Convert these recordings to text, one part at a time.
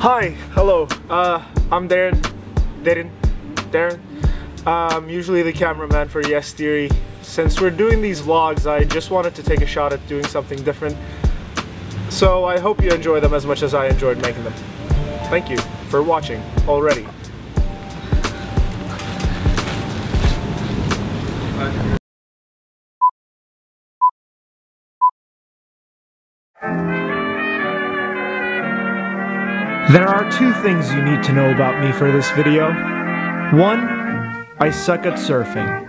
Hi, hello. Uh, I'm Derin. Derin. Derin. I'm usually the cameraman for Yes Theory. Since we're doing these vlogs, I just wanted to take a shot at doing something different. So I hope you enjoy them as much as I enjoyed making them. Thank you for watching already. There are two things you need to know about me for this video. One, I suck at surfing.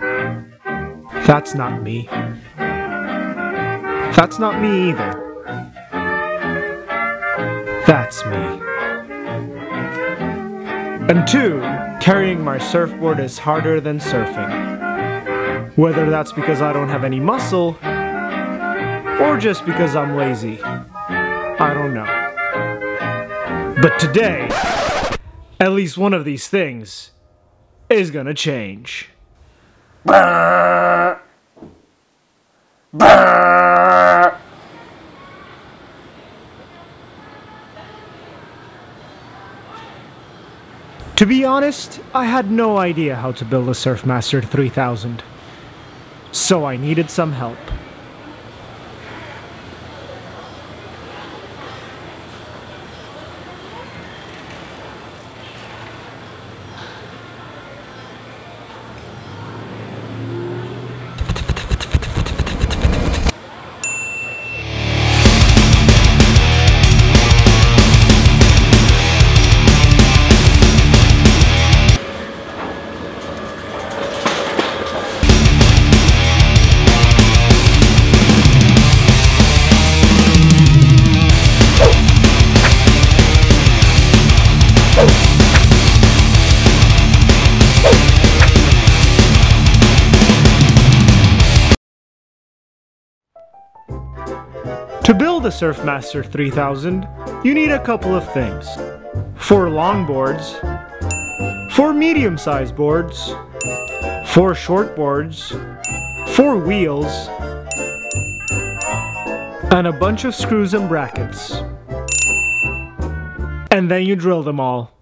That's not me. That's not me either. That's me. And two, carrying my surfboard is harder than surfing. Whether that's because I don't have any muscle, or just because I'm lazy. I don't know. But today, at least one of these things is gonna change. To be honest, I had no idea how to build a Surfmaster 3000. So I needed some help. To build a Surfmaster 3000, you need a couple of things. Four longboards, four medium-sized boards, four short boards, four wheels, and a bunch of screws and brackets. And then you drill them all.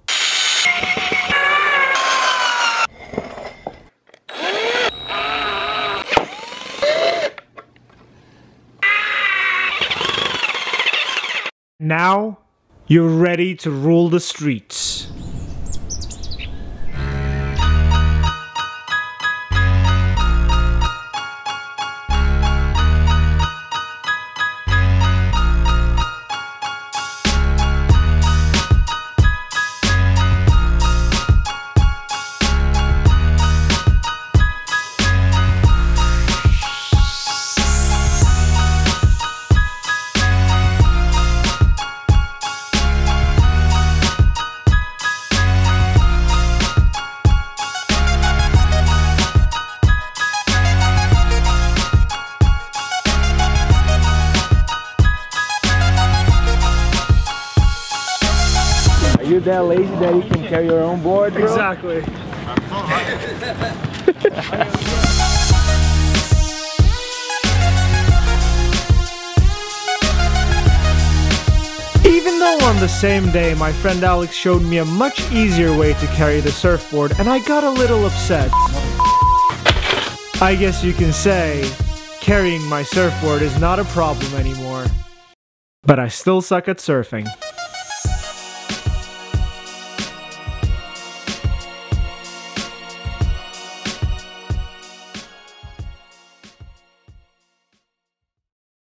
Now, you're ready to rule the streets. Are that lazy that you can carry your own board, bro? Exactly. Even though on the same day my friend Alex showed me a much easier way to carry the surfboard and I got a little upset. I guess you can say carrying my surfboard is not a problem anymore. But I still suck at surfing.